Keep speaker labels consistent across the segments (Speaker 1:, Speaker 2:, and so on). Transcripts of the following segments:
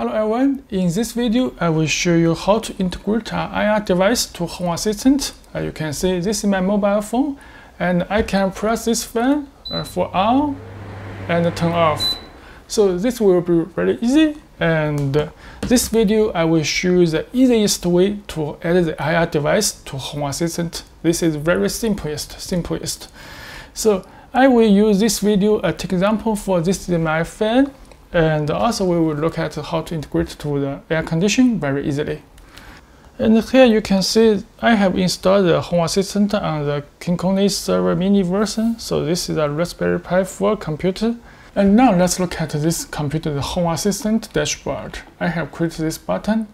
Speaker 1: Hello everyone, in this video I will show you how to integrate an IR device to Home Assistant. As you can see this is my mobile phone and I can press this fan uh, for on and turn off. So this will be very easy and this video I will show you the easiest way to add the IR device to Home Assistant. This is very simplest, simplest. So I will use this video as example for this is my fan and also we will look at how to integrate to the air conditioning very easily. And here you can see I have installed the Home Assistant on the KinCony Server Mini version. So this is a Raspberry Pi 4 computer and now let's look at this computer, the Home Assistant dashboard. I have created this button,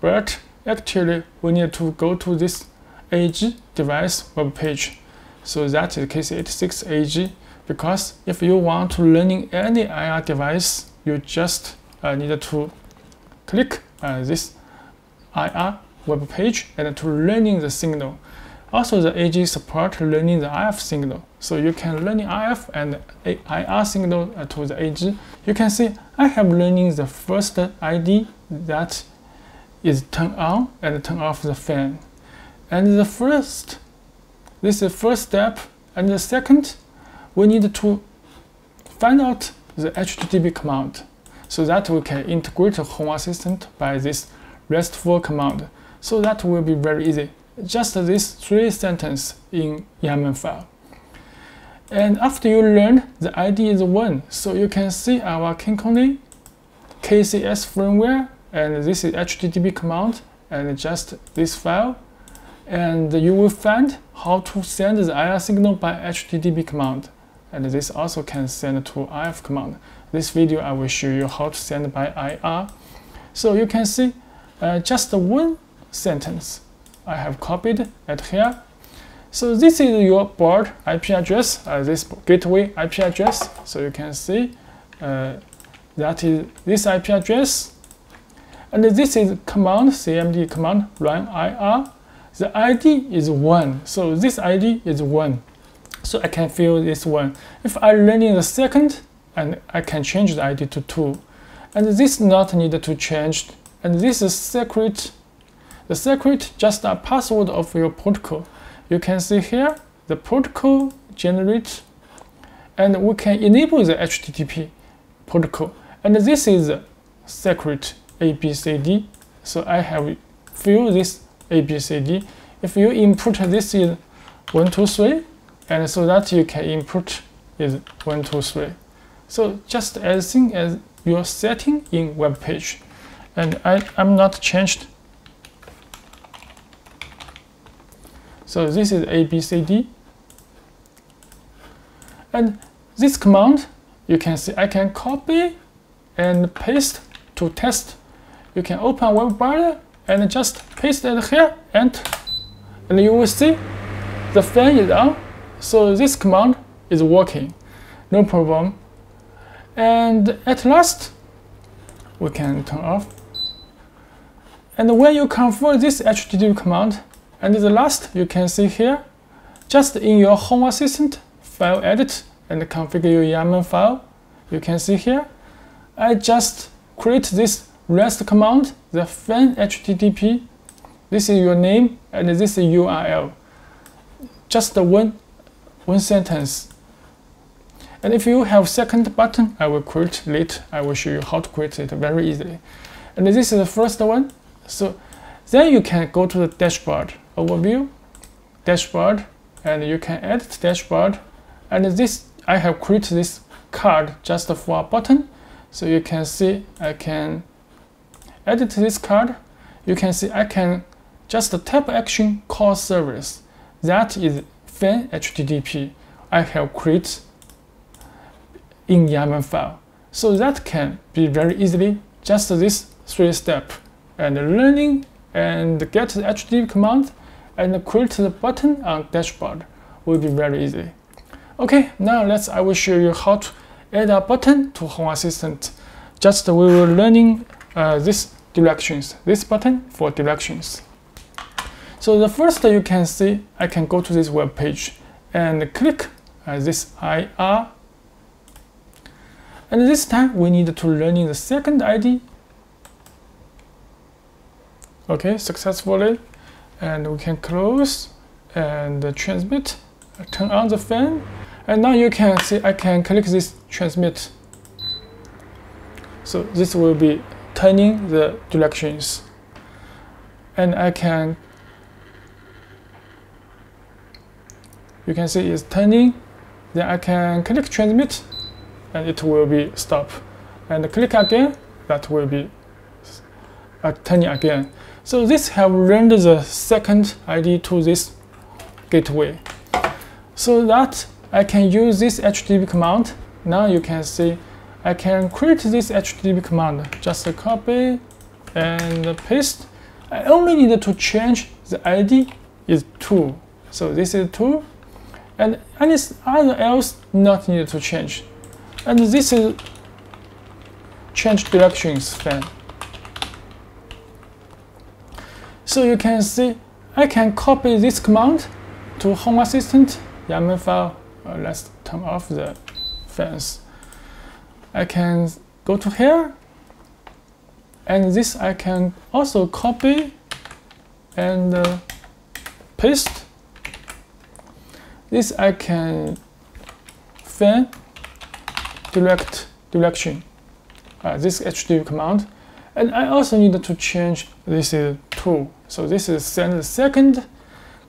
Speaker 1: but actually we need to go to this AG device web page. So that is KC86 AG because if you want to learning any IR device, you just uh, need to click uh, this IR web page and to learning the signal. Also, the AG support learning the RF signal. So you can learn RF and IR signal to the AG. You can see I have learning the first ID that is turn on and turn off the fan. And the first, this is the first step. And the second, we need to find out the HTTP command so that we can integrate Home Assistant by this RESTful command. So that will be very easy just this three sentence in YAML file. And after you learn, the ID is 1, so you can see our KinCony KCS firmware, and this is HTTP command, and just this file. And you will find how to send the IR signal by HTTP command. And this also can send to RF command. This video I will show you how to send by IR. So you can see uh, just one sentence I have copied it here. So this is your board IP address, uh, this gateway IP address. So you can see uh, that is this IP address. And this is command, CMD command, run IR. The ID is 1. So this ID is 1. So I can fill this one. If I run in the second, and I can change the ID to 2. And this not needed to change. And this is secret the secret just a password of your protocol. You can see here the protocol generate and we can enable the HTTP protocol. And this is secret ABCD. So I have filled this ABCD. If you input this is 123 and so that you can input is 123. So just as thing as your setting in web page. And I, I'm not changed So this is ABCD. And this command, you can see I can copy and paste to test. You can open web browser and just paste it here and, and you will see the fan is on. So this command is working, no problem. And at last, we can turn off. And when you confirm this HTTP command, and the last you can see here, just in your Home Assistant file edit and configure your YAML file, you can see here, I just create this REST command, the fan HTTP. This is your name and this is URL. Just the one, one sentence. And if you have second button, I will create later. I will show you how to create it very easily. And this is the first one. So then you can go to the dashboard overview, dashboard, and you can edit dashboard. And this, I have created this card just for a button. So you can see I can edit this card. You can see I can just tap action call service. That is fan HTTP I have create in YAML file. So that can be very easily just this three step and learning and get the HTTP command and create the button on dashboard will be very easy. Okay, now let's I will show you how to add a button to Home Assistant. Just we will learning uh, this directions, this button for directions. So the first you can see, I can go to this web page and click uh, this IR. And this time we need to learning the second ID okay successfully. And we can close and transmit. Turn on the fan. And now you can see I can click this transmit. So this will be turning the directions. And I can you can see it's turning then I can click transmit and it will be stop. And click again that will be uh, turning again. So this have rendered the second ID to this gateway. So that I can use this HTTP command. Now you can see I can create this HTTP command. Just a copy and paste. I only need to change the ID is 2 so this is 2 and anything else not needed to change. And this is change directions fan. So you can see I can copy this command to Home Assistant YAML file. Uh, let's turn off the fans. I can go to here and this I can also copy and uh, paste this I can fan direct direction, uh, this HTTP command. And I also need to change this is tool. So this is send the second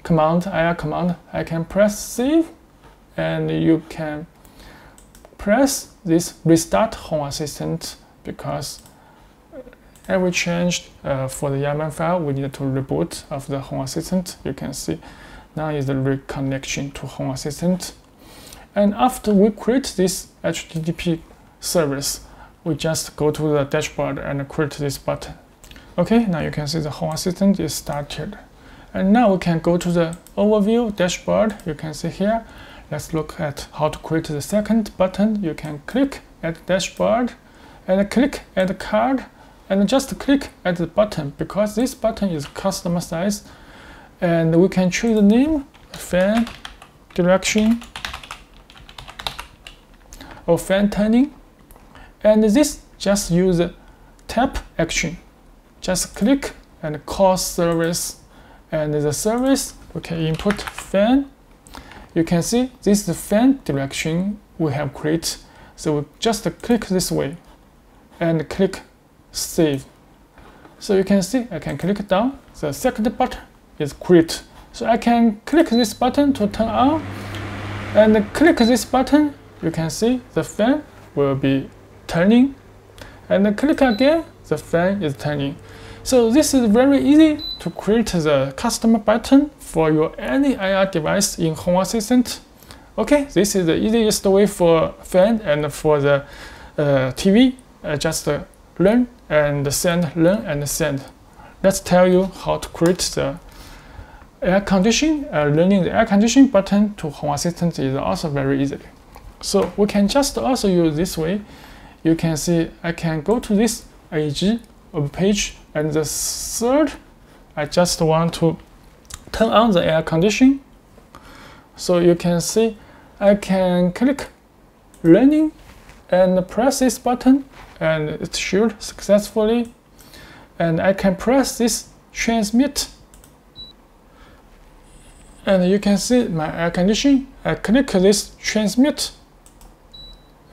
Speaker 1: command, IR command. I can press save and you can press this restart home assistant because every change uh, for the YAML file we need to reboot of the home assistant. You can see now is the reconnection to Home Assistant. And after we create this HTTP service, we just go to the dashboard and create this button. Okay, now you can see the Home Assistant is started. And now we can go to the overview dashboard. You can see here. Let's look at how to create the second button. You can click at dashboard and click at card and just click at the button because this button is custom size and we can choose the name fan direction or fan turning. And this just use tap action. Just click and call service. And the service we can input fan. You can see this is the fan direction we have created. So we just click this way and click save. So you can see I can click down. The second button is quit. So I can click this button to turn on and click this button, you can see the fan will be turning and click again, the fan is turning. So this is very easy to create the custom button for your any IR device in Home Assistant. Okay, this is the easiest way for fan and for the uh, TV. Uh, just uh, learn and send, learn and send. Let's tell you how to create the air conditioning, uh, learning the air conditioning button to Home Assistant is also very easy. So we can just also use this way. You can see I can go to this AG page and the third, I just want to turn on the air conditioning. So you can see I can click learning and press this button and it should successfully and I can press this transmit and you can see my air conditioning. I click this transmit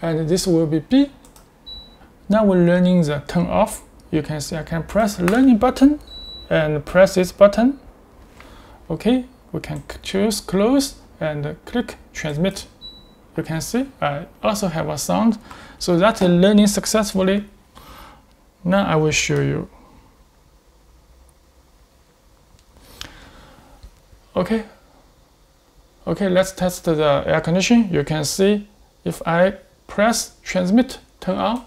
Speaker 1: and this will be B. Now we're learning the turn off. You can see I can press learning button and press this button. Okay, we can choose close and click transmit. You can see I also have a sound. So that is learning successfully. Now I will show you. Okay, Okay, let's test the air conditioning. You can see if I press transmit, turn on,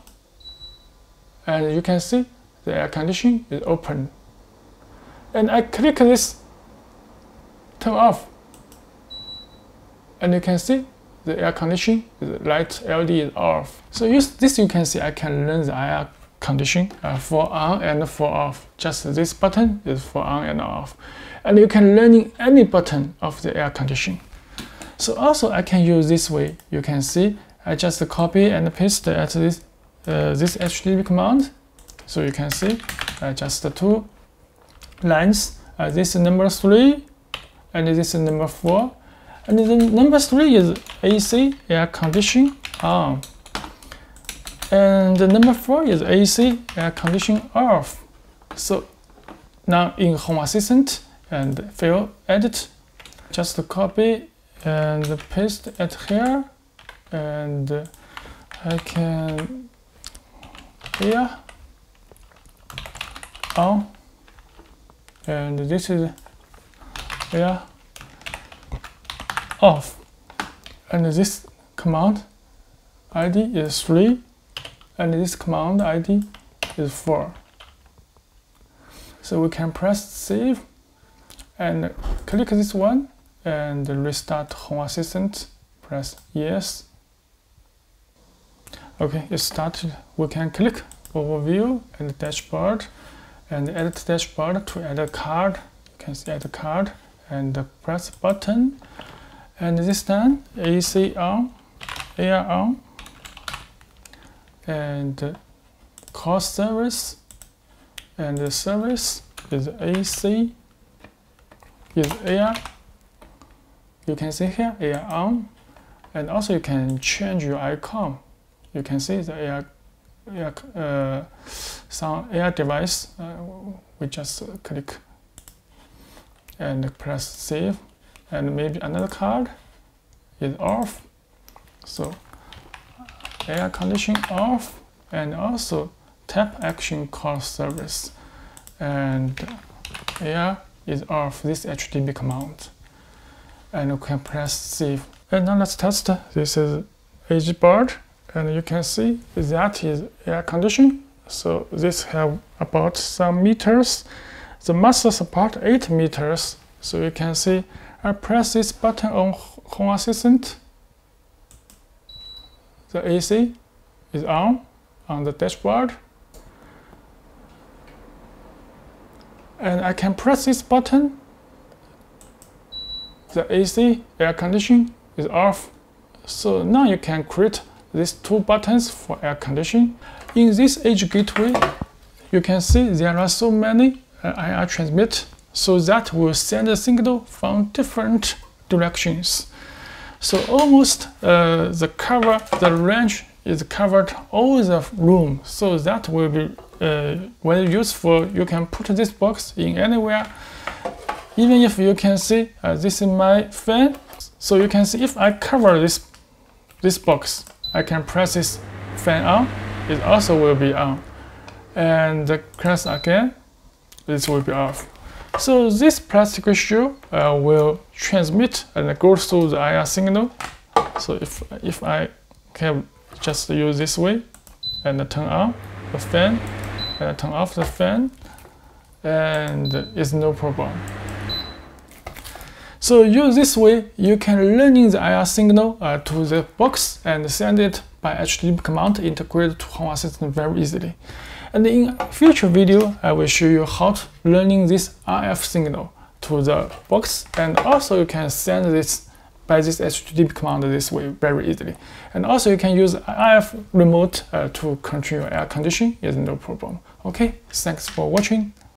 Speaker 1: and you can see the air conditioning is open. And I click this, turn off, and you can see the air conditioning, the light LED is off. So use this you can see I can learn the air conditioning uh, for on and for off. Just this button is for on and off. And you can learn any button of the air conditioning. So also I can use this way. You can see I just copy and paste at this uh, this HTTP command. So you can see I just two lines. Uh, this is number 3 and this is number 4. And the number 3 is AC, air conditioning on. And the number 4 is AC, air conditioning off. So now in Home Assistant and field edit, just copy and paste it here and I can here on and this is here off. And this command ID is 3 and this command ID is 4 so we can press save and click this one and restart Home Assistant. Press yes. Okay it started we can click overview and dashboard and edit dashboard to add a card. You can see add a card and press button. And this time AC on AR on and call service. And the service is AC is AR you can see here AR on and also you can change your icon you can see the AR, AR uh, some AR device. Uh, we just click and press save, and maybe another card is off. So air condition off, and also tap action call service, and air is off. This HTTP command, and we can press save. And now let's test. This is edge board and you can see that is air conditioning so this have about some meters the master support 8 meters so you can see I press this button on Home Assistant the AC is on on the dashboard and I can press this button the AC air conditioning is off so now you can create these two buttons for air conditioning. In this edge gateway, you can see there are so many uh, IR transmit so that will send a signal from different directions. So almost uh, the cover, the range is covered all the room. So that will be uh, very useful. You can put this box in anywhere. Even if you can see uh, this is my fan. So you can see if I cover this, this box, I can press this fan on, it also will be on. And press again, this will be off. So this plastic shoe uh, will transmit and go through the IR signal. So if, if I can just use this way and turn on the fan and turn off the fan and it's no problem. So use this way, you can learning the IR signal uh, to the box and send it by HTTP command integrated to Home Assistant very easily. And in future video, I will show you how to learning this RF signal to the box and also you can send this by this HTTP command this way very easily. And also you can use RF remote uh, to control your air conditioning, is no problem. Okay, thanks for watching.